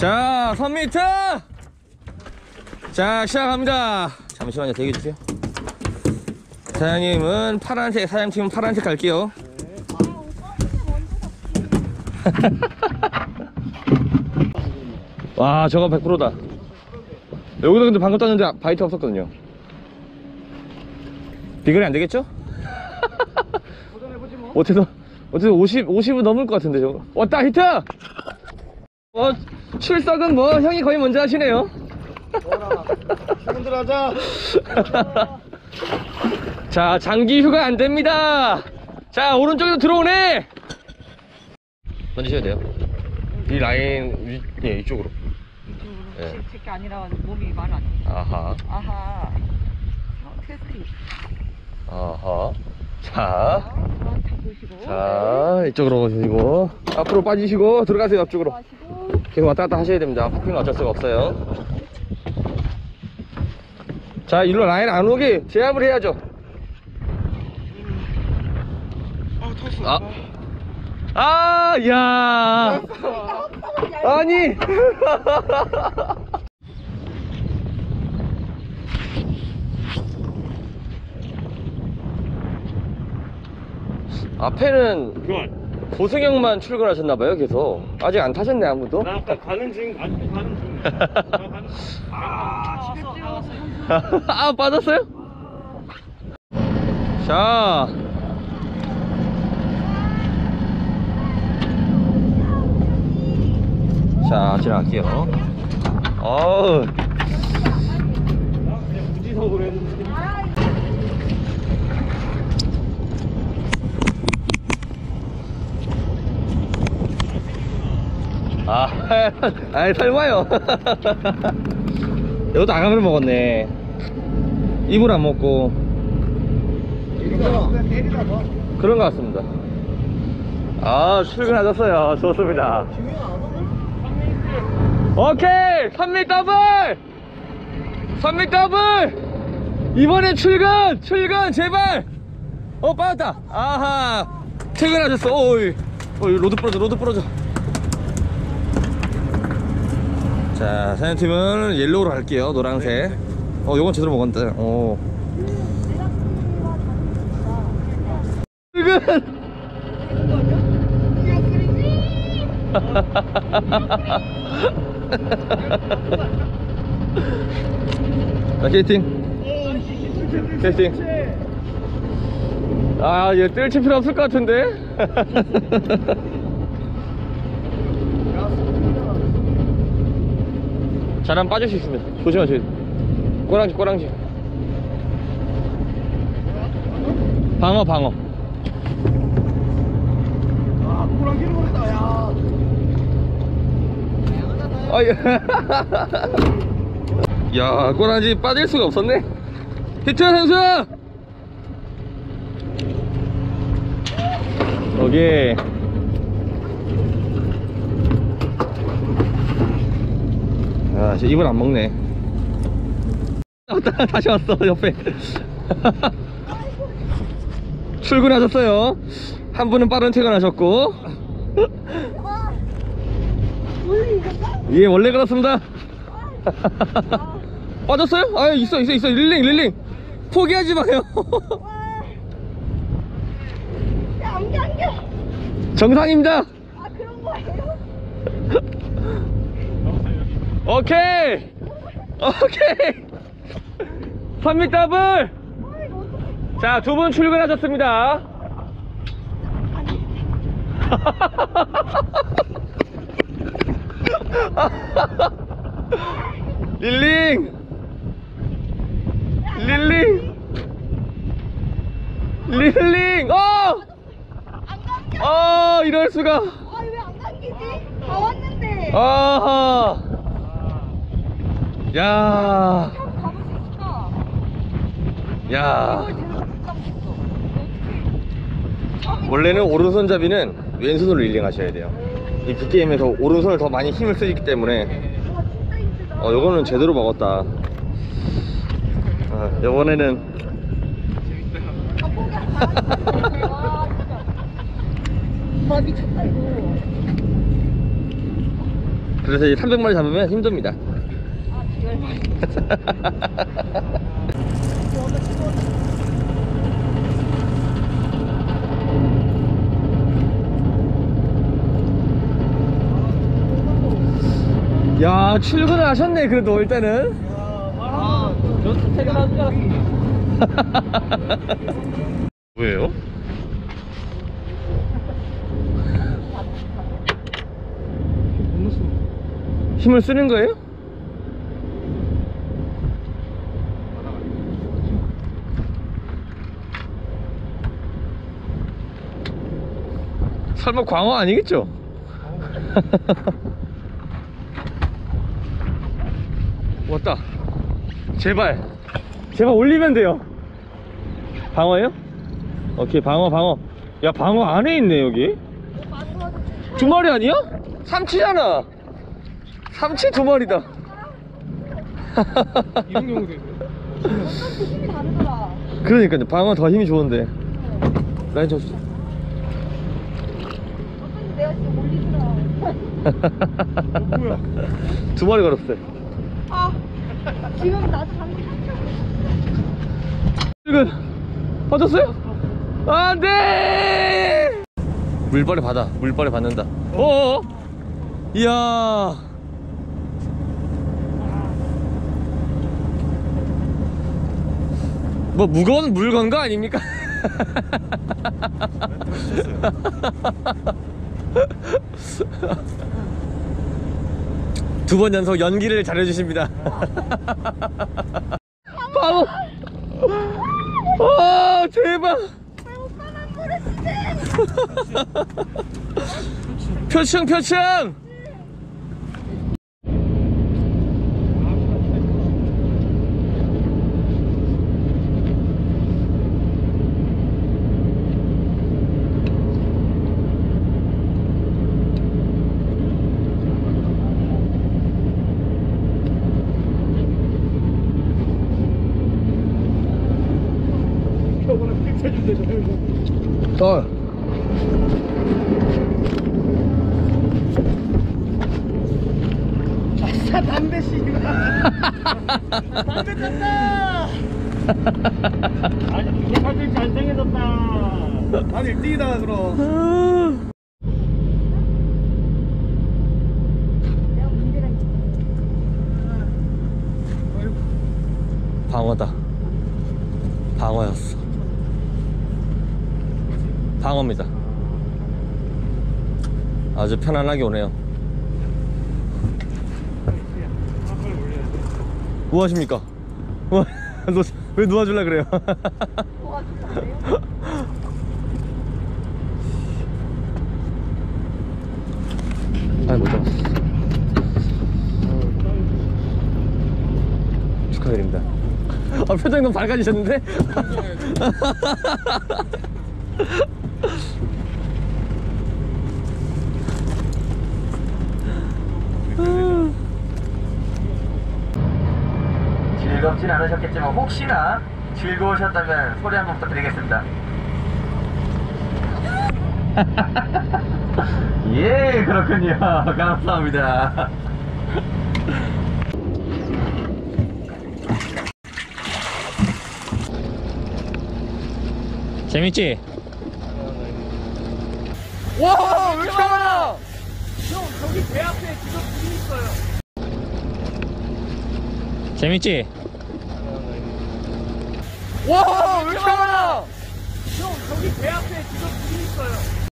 자, 3m! 자, 시작합니다. 잠시만요, 대기해주세요. 사장님은 파란색, 사장팀은 파란색 갈게요. 와, 저거 100%다. 여기도 근데 방금 떴는데 바이트 없었거든요. 비글이 안 되겠죠? 어째서, 어째서 50, 50은 넘을 것 같은데, 저거. 왔다, 히트! 어, 출석은 뭐, 형이 거의 먼저 하시네요. 출근들 하자. 자, 장기 휴가 안 됩니다. 자, 오른쪽에서 들어오네. 던지셔야 돼요. 이 라인, 위, 예, 이쪽으로. 예. 제게 아니라 몸이 말안 해. 아하, 아하. 어, 테스트. 아하. 자, 어, 잡으시고. 자, 이쪽으로 오시고, 앞으로 빠지시고, 들어가세요, 앞쪽으로. 계속 왔다 갔다 하셔야 됩니다. 포킹은 어쩔 수가 없어요. 자, 일로 라인 안 오게 제압을 해야죠. 아, 아, 야. 아니. 앞에는 그만. 보승형만 출근하셨나봐요, 계속. 아직 안 타셨네, 아무도. 나 아까 가는 중, 아직 가는 중. 나 가는 중. 아, 아, 빠졌어요? 자. 자, 지나갈게요. 어우. 그냥 무지성으로 했는데. 아, 아이, 설마요. 이것도 아가미를 먹었네. 입을 안 먹고. 그런 것 같습니다. 아, 출근하셨어요. 좋습니다. 오케이! 3미 더블! 3미 더블! 이번엔 출근! 출근! 제발! 어, 빠졌다! 아하! 퇴근하셨어. 어이. 어이, rod 부러져, rod 부러져. 자, 사장님은 yellow로 갈게요. 노란색. 어, 요건 제대로 먹었는데. 어. 출근! 자, 캐스팅. 캐스팅. 아, 얘 뜰칠 필요 없을 것 같은데? 잘하면 빠질 수 있습니다. 조심하세요. 꼬랑지, 꼬랑지. 방어, 방어. 아, 꾸랑기를 보냈다, 야. 아, 야. 야, 꼬랑지 빠질 수가 없었네. 히트 선수! 오 저 입을 안 먹네. 다시 왔어, 옆에. 출근하셨어요. 한 분은 빠른 퇴근하셨고. 예, 원래 그렇습니다. 빠졌어요? 아, 있어, 있어, 있어. reeling, reeling. 포기하지 마요. 정상입니다. 아, 그런 거예요? 오케이. 오케이. 3미 더블. 자, 두 분 출근하셨습니다. reeling. 릴링. 릴링. 어! 어, 이럴 수가. 아, 왜안 감기지? 다 왔는데. 아하. 야. 수? 야. 이걸 못. 원래는 오른손잡이는 왼손으로 릴링 하셔야 돼요. 이 빅게임에서 오른손을 더 많이 힘을 쓰기 때문에 와, 진짜 힘들다. 어, 요거는 제대로 먹었다. 어, 요번에는 아, 마. 와, 진짜. 와, 미쳤다, 이거. 그래서 이제 300마리 잡으면 힘듭니다. 야, 출근을 하셨네, 그래도 일단은. 아, 저 퇴근하는 줄 알았어. 뭐예요? 힘을 쓰는 거예요? 설마 광어 아니겠죠? 왔다. 제발. 제발 올리면 돼요. 방어예요? 오케이, 방어, 방어. 야, 방어 안에 있네, 여기. 두 마리 아니야? 삼치잖아. 삼치 두 마리다. 이런 경우도 다르더라. 그러니까요. 방어 더 힘이 좋은데. 라인 접시. 어쩐지 내가 진짜 올리더라. 뭐야? 두 마리 걸었어요. 아, 지금 나도 방금 삼촌. 지금 빠졌어요? 안 돼! 물벌에 받아. 물벌에 받는다. 어어. 이야. 뭐 무거운 물건 거 아닙니까? 두 번 연속 연기를 잘해주십니다. 바보. 아 대박. 표층 표층. 저 더. 아싸, 담배 씨발. 담배 탔다! 아니, 이게 사실 잘생겨졌다. 아니, 뛰다, 그럼. 방어다. 방어였어. 방어입니다. 아주 편안하게 오네요. 뭐 하십니까? 뭐, 너, 왜 놓아줄라 그래요? 도와주세요. 아, 못 잡았어. 축하드립니다. 아, 표정 너무 밝아지셨는데? 즐겁진 않으셨겠지만 혹시나 즐거우셨다면 소리 한번 부탁드리겠습니다. 예, 그렇군요. 감사합니다. 재밌지? 와, 왜 이렇게 많아? 형, 저기 배 앞에 지금 불이 있어요. 재밌지? 와, 왜 이렇게 많아? 형, 저기 배 앞에 지금 불이 있어요.